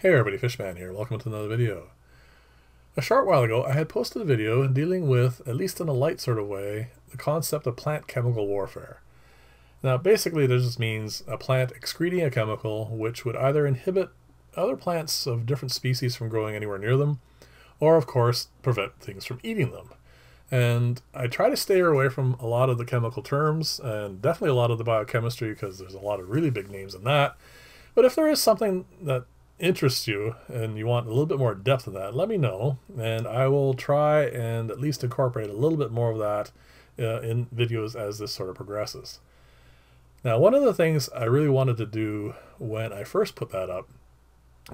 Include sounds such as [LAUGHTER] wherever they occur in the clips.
Hey everybody, Fishman here. Welcome to another video. A short while ago, I had posted a video dealing with, at least in a light sort of way, the concept of plant chemical warfare. Now, basically, this just means a plant excreting a chemical which would either inhibit other plants of different species from growing anywhere near them, or, of course, prevent things from eating them. And I try to stay away from a lot of the chemical terms, and definitely a lot of the biochemistry, because there's a lot of really big names in that. But if there is something that interests you and you want a little bit more depth of that, let me know, and I will try and at least incorporate a little bit more of that uh, in videos as this sort of progresses. Now, one of the things I really wanted to do when I first put that up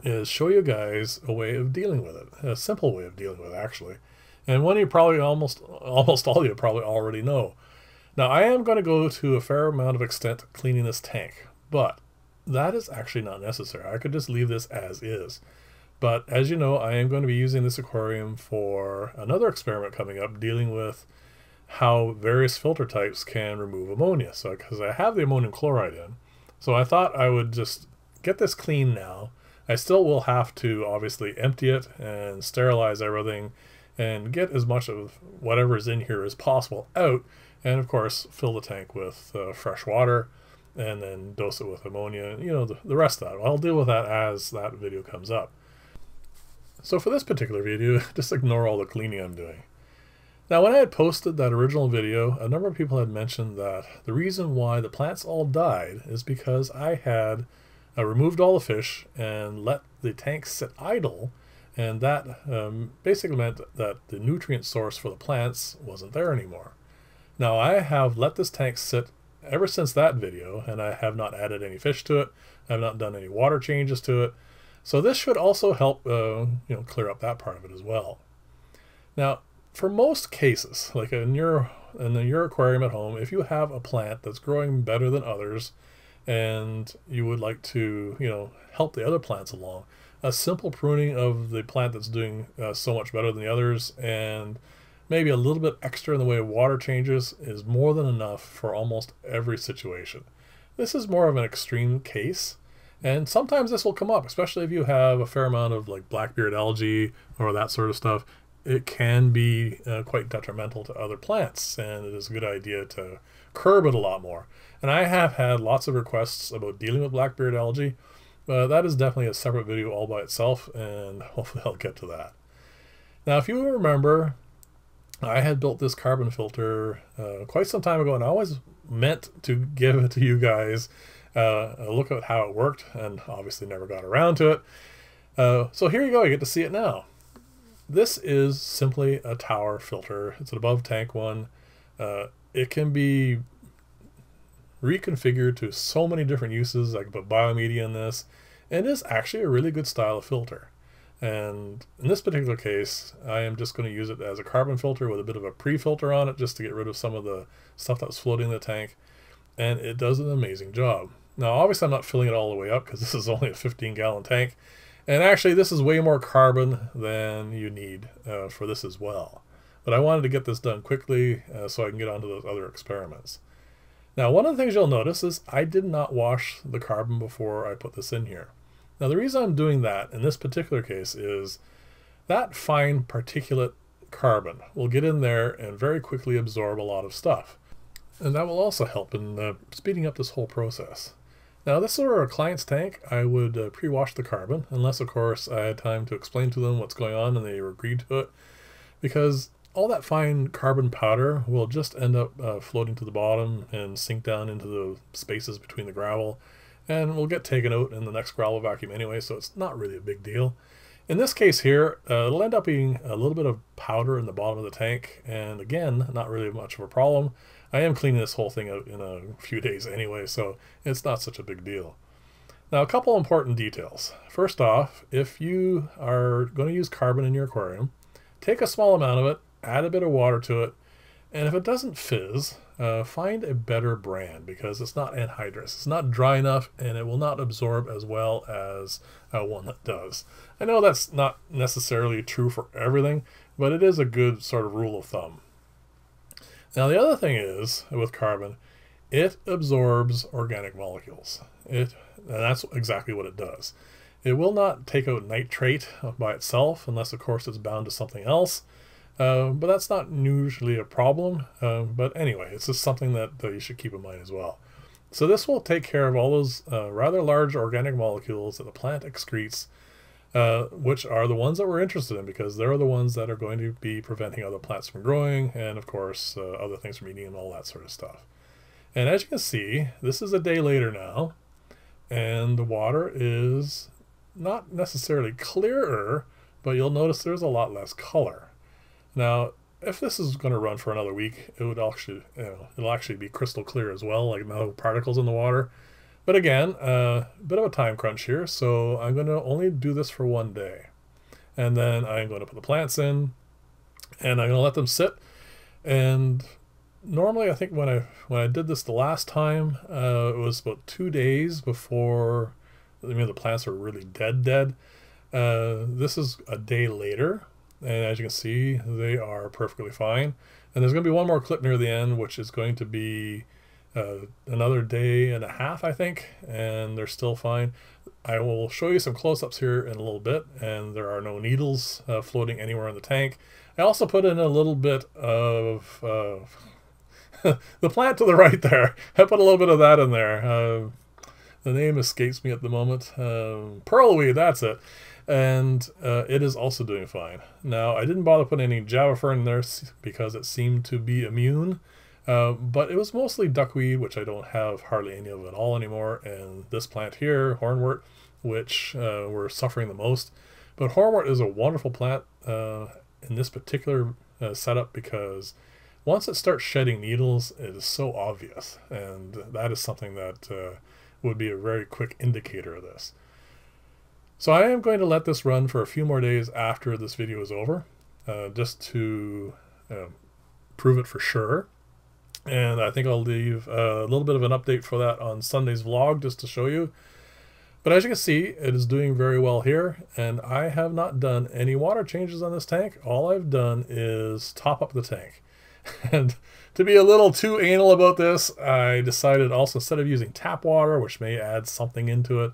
is show you guys a way of dealing with it, a simple way of dealing with it, actually, and one you probably almost [LAUGHS] almost all of you probably already know. Now, I am going to go to a fair amount of extent cleaning this tank, but that is actually not necessary. I could just leave this as is. But as you know, I am going to be using this aquarium for another experiment coming up dealing with how various filter types can remove ammonia. So because I have the ammonium chloride in, so I thought I would just get this clean now. I still will have to obviously empty it and sterilize everything and get as much of whatever is in here as possible out. And of course, fill the tank with uh, fresh water and then dose it with ammonia, and you know, the, the rest of that. I'll deal with that as that video comes up. So for this particular video, [LAUGHS] just ignore all the cleaning I'm doing. Now when I had posted that original video, a number of people had mentioned that the reason why the plants all died is because I had uh, removed all the fish and let the tank sit idle and that um, basically meant that the nutrient source for the plants wasn't there anymore. Now I have let this tank sit ever since that video, and I have not added any fish to it. I have not done any water changes to it. So this should also help, uh, you know, clear up that part of it as well. Now, for most cases, like in your in the your aquarium at home, if you have a plant that's growing better than others, and you would like to, you know, help the other plants along, a simple pruning of the plant that's doing uh, so much better than the others, and maybe a little bit extra in the way of water changes is more than enough for almost every situation. This is more of an extreme case, and sometimes this will come up, especially if you have a fair amount of like blackbeard algae or that sort of stuff. It can be uh, quite detrimental to other plants, and it is a good idea to curb it a lot more. And I have had lots of requests about dealing with blackbeard algae, but that is definitely a separate video all by itself, and [LAUGHS] hopefully I'll get to that. Now, if you remember I had built this carbon filter uh, quite some time ago, and I always meant to give it to you guys uh, a look at how it worked, and obviously never got around to it. Uh, so here you go, you get to see it now. This is simply a tower filter. It's an above tank one. Uh, it can be reconfigured to so many different uses. I can put biomedia in this, and it is actually a really good style of filter. And in this particular case, I am just going to use it as a carbon filter with a bit of a pre-filter on it just to get rid of some of the stuff that's floating in the tank. And it does an amazing job. Now, obviously, I'm not filling it all the way up because [LAUGHS] this is only a 15 gallon tank. And actually, this is way more carbon than you need uh, for this as well. But I wanted to get this done quickly uh, so I can get on to those other experiments. Now, one of the things you'll notice is I did not wash the carbon before I put this in here. Now the reason I'm doing that in this particular case is that fine particulate carbon will get in there and very quickly absorb a lot of stuff. And that will also help in uh, speeding up this whole process. Now this were a client's tank, I would uh, pre-wash the carbon, unless of course I had time to explain to them what's going on and they agreed to it, because all that fine carbon powder will just end up uh, floating to the bottom and sink down into the spaces between the gravel and will get taken out in the next gravel vacuum anyway, so it's not really a big deal. In this case here, uh, it'll end up being a little bit of powder in the bottom of the tank, and again, not really much of a problem. I am cleaning this whole thing out in a few days anyway, so it's not such a big deal. Now, a couple important details. First off, if you are going to use carbon in your aquarium, take a small amount of it, add a bit of water to it, and if it doesn't fizz, uh, find a better brand because it's not anhydrous. It's not dry enough and it will not absorb as well as uh, one that does. I know that's not necessarily true for everything, but it is a good sort of rule of thumb. Now the other thing is with carbon, it absorbs organic molecules. It and that's exactly what it does. It will not take out nitrate by itself, unless of course it's bound to something else. Uh, but that's not usually a problem. Uh, but anyway, it's just something that uh, you should keep in mind as well. So this will take care of all those uh, rather large organic molecules that the plant excretes, uh, which are the ones that we're interested in because they're the ones that are going to be preventing other plants from growing and of course uh, other things from eating and all that sort of stuff. And as you can see, this is a day later now, and the water is not necessarily clearer, but you'll notice there's a lot less color. Now, if this is going to run for another week, it would actually, you know, it'll actually be crystal clear as well, like no particles in the water. But again, a uh, bit of a time crunch here, so I'm going to only do this for one day. And then I'm going to put the plants in, and I'm going to let them sit. And normally, I think when I when I did this the last time, uh, it was about two days before I mean, the plants are really dead, dead. Uh, this is a day later, and as you can see, they are perfectly fine. And there's going to be one more clip near the end, which is going to be uh, another day and a half, I think, and they're still fine. I will show you some close-ups here in a little bit, and there are no needles uh, floating anywhere in the tank. I also put in a little bit of uh, [LAUGHS] the plant to the right there. I put a little bit of that in there. Uh, the name escapes me at the moment. Um, Pearlweed, that's it. And uh, it is also doing fine. Now, I didn't bother putting any Java fern in there because it seemed to be immune. Uh, but it was mostly duckweed, which I don't have hardly any of at all anymore. And this plant here, hornwort, which uh, we're suffering the most. But hornwort is a wonderful plant uh, in this particular uh, setup because once it starts shedding needles, it is so obvious. And that is something that uh, would be a very quick indicator of this. So I am going to let this run for a few more days after this video is over, uh, just to uh, prove it for sure. And I think I'll leave a little bit of an update for that on Sunday's vlog just to show you. But as you can see, it is doing very well here, and I have not done any water changes on this tank. All I've done is top up the tank. [LAUGHS] and to be a little too anal about this, I decided also instead of using tap water, which may add something into it,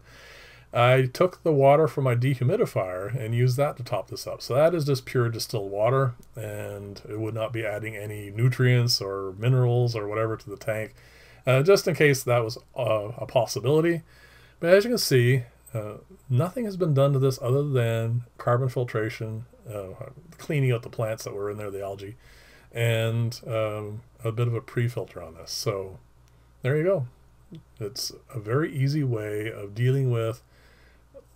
I took the water from my dehumidifier and used that to top this up. So that is just pure distilled water, and it would not be adding any nutrients or minerals or whatever to the tank, uh, just in case that was uh, a possibility. But as you can see, uh, nothing has been done to this other than carbon filtration, uh, cleaning out the plants that were in there, the algae, and um, a bit of a pre-filter on this. So there you go. It's a very easy way of dealing with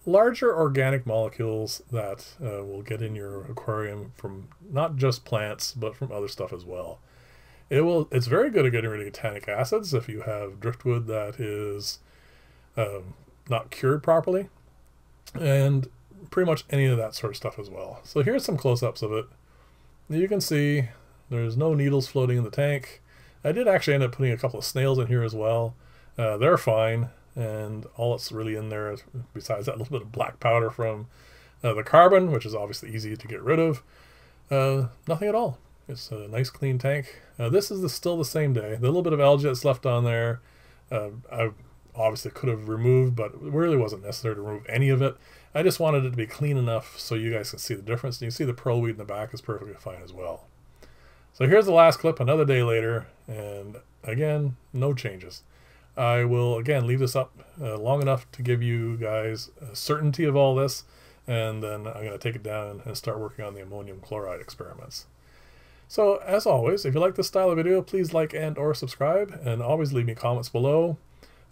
larger organic molecules that uh, will get in your aquarium from not just plants, but from other stuff as well. It will. It's very good at getting rid of tannic acids if you have driftwood that is um, not cured properly, and pretty much any of that sort of stuff as well. So here's some close-ups of it. You can see there's no needles floating in the tank. I did actually end up putting a couple of snails in here as well. Uh, they're fine, and all that's really in there, is, besides that little bit of black powder from uh, the carbon, which is obviously easy to get rid of, uh, nothing at all. It's a nice clean tank. Uh, this is the, still the same day. The little bit of algae that's left on there, uh, I obviously could have removed, but it really wasn't necessary to remove any of it. I just wanted it to be clean enough so you guys can see the difference. And you see the pearl weed in the back is perfectly fine as well. So here's the last clip another day later, and again, no changes. I will again leave this up uh, long enough to give you guys certainty of all this, and then I'm going to take it down and start working on the ammonium chloride experiments. So as always, if you like this style of video, please like and or subscribe, and always leave me comments below.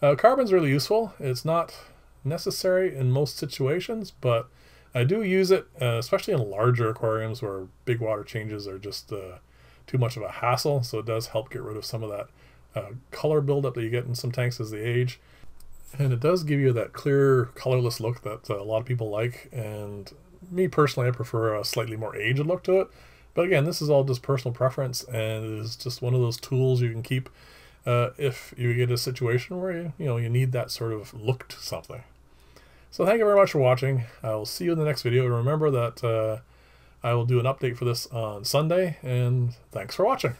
Uh, carbon's really useful. It's not necessary in most situations, but I do use it, uh, especially in larger aquariums where big water changes are just uh, too much of a hassle. So it does help get rid of some of that uh, color buildup that you get in some tanks as they age. And it does give you that clear, colorless look that uh, a lot of people like. And me personally, I prefer a slightly more aged look to it. But again, this is all just personal preference, and is just one of those tools you can keep uh, if you get a situation where you, you know you need that sort of look to something. So thank you very much for watching. I will see you in the next video. And remember that uh, I will do an update for this on Sunday, and thanks for watching.